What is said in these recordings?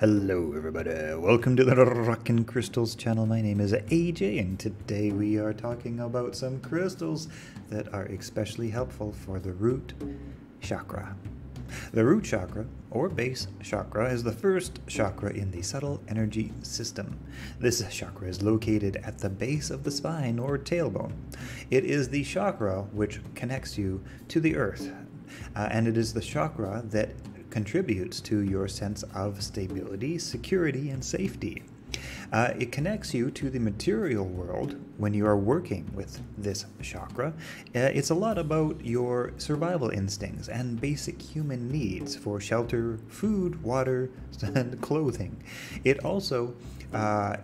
Hello, everybody. Welcome to the Rockin' Crystals channel. My name is AJ, and today we are talking about some crystals that are especially helpful for the root chakra. The root chakra, or base chakra, is the first chakra in the subtle energy system. This chakra is located at the base of the spine or tailbone. It is the chakra which connects you to the earth, uh, and it is the chakra that contributes to your sense of stability, security, and safety. Uh, it connects you to the material world when you are working with this chakra. Uh, it's a lot about your survival instincts and basic human needs for shelter, food, water, and clothing. It also uh,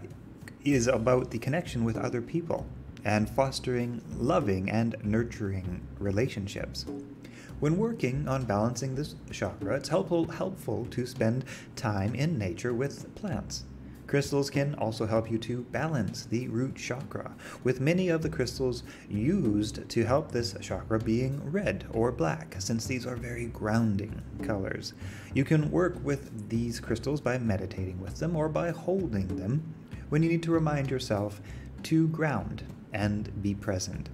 is about the connection with other people and fostering loving and nurturing relationships. When working on balancing this chakra, it's helpful, helpful to spend time in nature with plants. Crystals can also help you to balance the root chakra, with many of the crystals used to help this chakra being red or black, since these are very grounding colors. You can work with these crystals by meditating with them or by holding them when you need to remind yourself to ground and be present.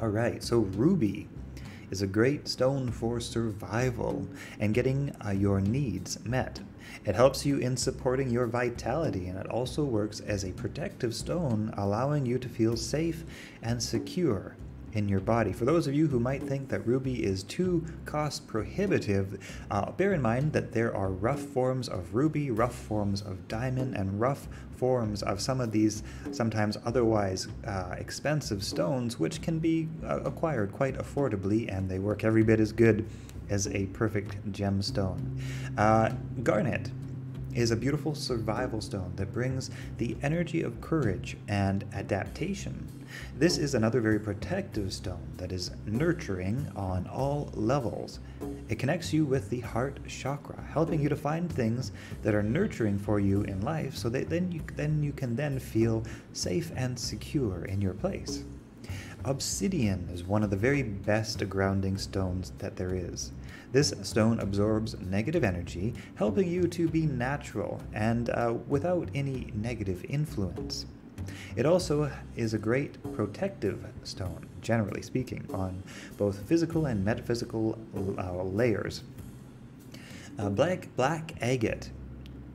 All right, so ruby is a great stone for survival and getting uh, your needs met. It helps you in supporting your vitality and it also works as a protective stone, allowing you to feel safe and secure in your body. For those of you who might think that ruby is too cost prohibitive, uh, bear in mind that there are rough forms of ruby, rough forms of diamond, and rough forms of some of these sometimes otherwise uh, expensive stones, which can be uh, acquired quite affordably and they work every bit as good as a perfect gemstone. Uh, garnet is a beautiful survival stone that brings the energy of courage and adaptation. This is another very protective stone that is nurturing on all levels. It connects you with the heart chakra, helping you to find things that are nurturing for you in life so that then you, then you can then feel safe and secure in your place. Obsidian is one of the very best grounding stones that there is. This stone absorbs negative energy, helping you to be natural and uh, without any negative influence. It also is a great protective stone, generally speaking, on both physical and metaphysical uh, layers. Uh, black, black agate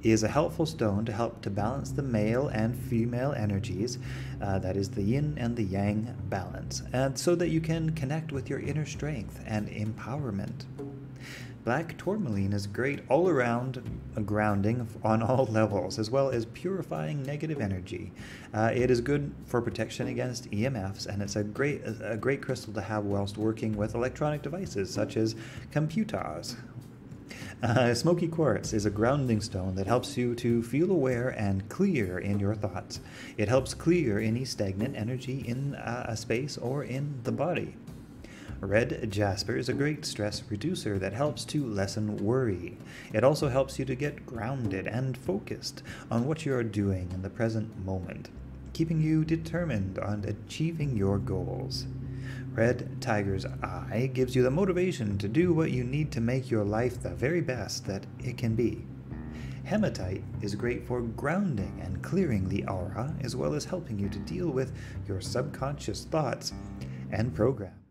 is a helpful stone to help to balance the male and female energies, uh, that is the yin and the yang balance, and so that you can connect with your inner strength and empowerment. Black tourmaline is great all around grounding on all levels, as well as purifying negative energy. Uh, it is good for protection against EMFs, and it's a great, a great crystal to have whilst working with electronic devices such as computers. Uh, smoky quartz is a grounding stone that helps you to feel aware and clear in your thoughts. It helps clear any stagnant energy in uh, a space or in the body. Red jasper is a great stress reducer that helps to lessen worry. It also helps you to get grounded and focused on what you are doing in the present moment, keeping you determined on achieving your goals. Red Tiger's Eye gives you the motivation to do what you need to make your life the very best that it can be. Hematite is great for grounding and clearing the aura, as well as helping you to deal with your subconscious thoughts and programs.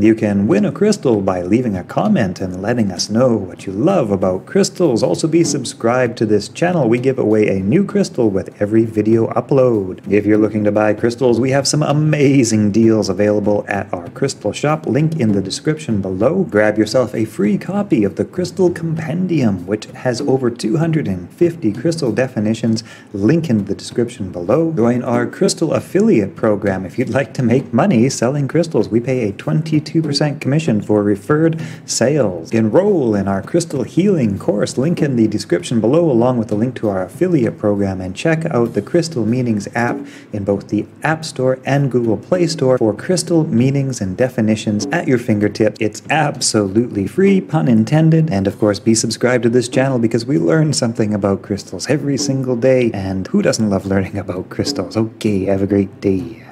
You can win a crystal by leaving a comment and letting us know what you love about crystals. Also be subscribed to this channel. We give away a new crystal with every video upload. If you're looking to buy crystals, we have some amazing deals available at our crystal shop. Link in the description below. Grab yourself a free copy of the Crystal Compendium, which has over 250 crystal definitions. Link in the description below. Join our crystal affiliate program if you'd like to make money selling crystals. We pay a 20 2% commission for referred sales. Enroll in our Crystal Healing course, link in the description below, along with a link to our affiliate program, and check out the Crystal Meanings app in both the App Store and Google Play Store for crystal meanings and definitions at your fingertips. It's absolutely free, pun intended, and of course, be subscribed to this channel because we learn something about crystals every single day, and who doesn't love learning about crystals? Okay, have a great day.